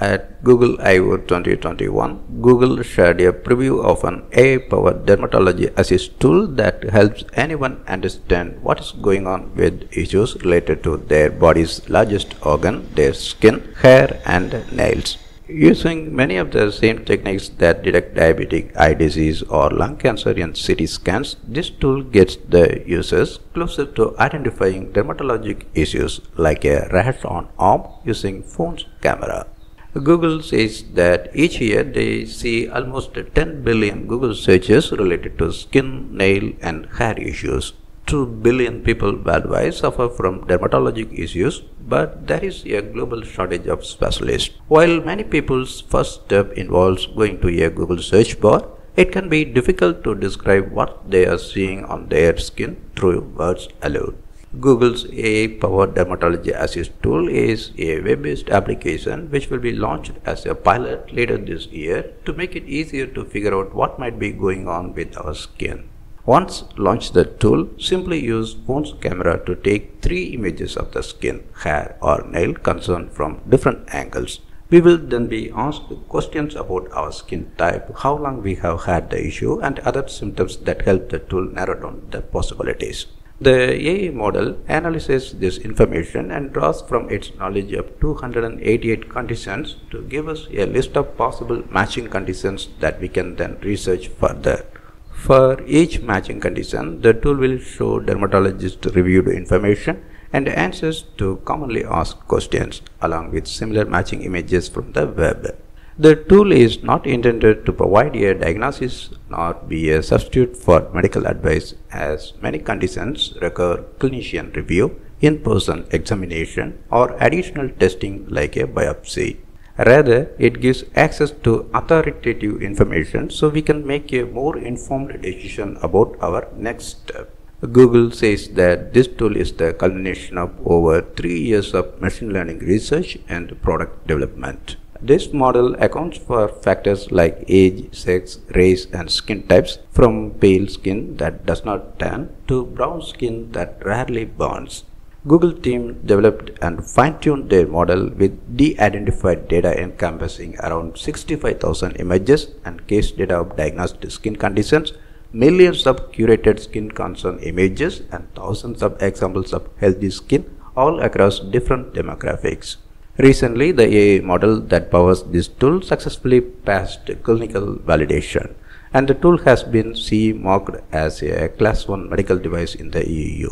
At Google I/O 2021, Google shared a preview of an AI-powered dermatology assist tool that helps anyone understand what is going on with issues related to their body's largest organ, their skin, hair, and nails. Using many of the same techniques that detect diabetic eye disease or lung cancer in CT scans, this tool gets the users closer to identifying dermatologic issues like a rash on arm using phone's camera. Google says that each year they see almost 10 billion Google searches related to skin, nail, and hair issues. 2 billion people worldwide suffer from dermatologic issues, but there is a global shortage of specialists. While many people's first step involves going to a Google search bar, it can be difficult to describe what they are seeing on their skin through words alone. Google's AI-powered dermatology assist tool is a web-based application which will be launched as a pilot later this year to make it easier to figure out what might be going on with our skin. Once launched the tool, simply use phone's camera to take three images of the skin, hair or nail concern from different angles. We will then be asked questions about our skin type, how long we have had the issue and other symptoms that help the tool narrow down the possibilities. The AI model analyzes this information and draws from its knowledge of 288 conditions to give us a list of possible matching conditions that we can then research further. For each matching condition, the tool will show dermatologist reviewed information and answers to commonly asked questions along with similar matching images from the web. The tool is not intended to provide a diagnosis nor be a substitute for medical advice as many conditions require clinician review, in-person examination or additional testing like a biopsy. Rather, it gives access to authoritative information so we can make a more informed decision about our next step. Google says that this tool is the culmination of over three years of machine learning research and product development. This model accounts for factors like age, sex, race, and skin types, from pale skin that does not tan to brown skin that rarely burns. Google team developed and fine-tuned their model with de-identified data encompassing around 65,000 images and case data of diagnosed skin conditions, millions of curated skin concern images, and thousands of examples of healthy skin all across different demographics. Recently, the AI model that powers this tool successfully passed clinical validation, and the tool has been CE marked as a Class 1 medical device in the EU.